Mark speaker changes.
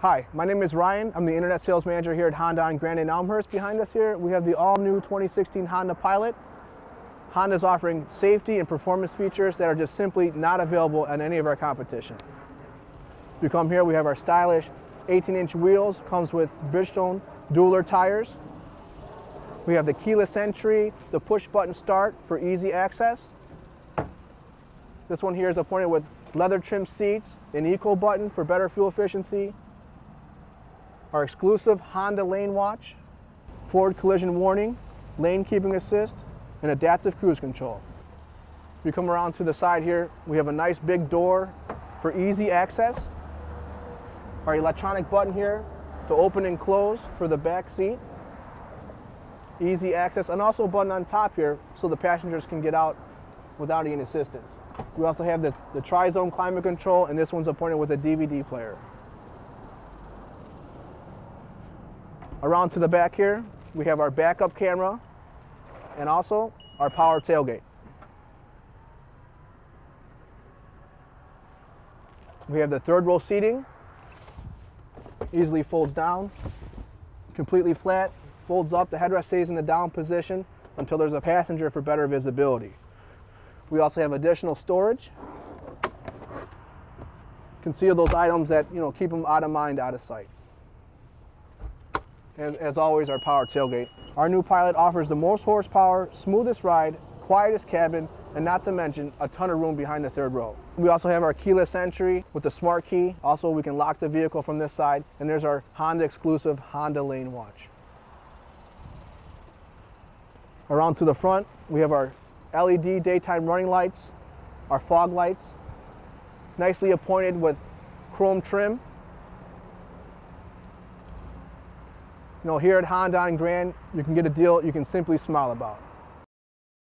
Speaker 1: Hi, my name is Ryan. I'm the Internet Sales Manager here at Honda on Grand and Elmhurst. Behind us here, we have the all-new 2016 Honda Pilot. Honda is offering safety and performance features that are just simply not available at any of our competition. If You come here, we have our stylish 18-inch wheels, comes with Bridgestone Dueler tires. We have the keyless entry, the push button start for easy access. This one here is appointed with leather trim seats, an eco button for better fuel efficiency, our exclusive Honda Lane Watch, forward collision warning, lane keeping assist, and adaptive cruise control. If you come around to the side here, we have a nice big door for easy access. Our electronic button here to open and close for the back seat. Easy access, and also a button on top here so the passengers can get out without any assistance. We also have the, the tri-zone climate control, and this one's appointed with a DVD player. Around to the back here, we have our backup camera and also our power tailgate. We have the third row seating, easily folds down, completely flat, folds up, the headrest stays in the down position until there's a passenger for better visibility. We also have additional storage. Conceal those items that, you know, keep them out of mind, out of sight. As, as always, our power tailgate. Our new Pilot offers the most horsepower, smoothest ride, quietest cabin, and not to mention a ton of room behind the third row. We also have our keyless entry with the smart key. Also, we can lock the vehicle from this side, and there's our Honda exclusive Honda Lane Watch. Around to the front, we have our LED daytime running lights, our fog lights, nicely appointed with chrome trim. You know, here at Honda on Grand, you can get a deal you can simply smile about.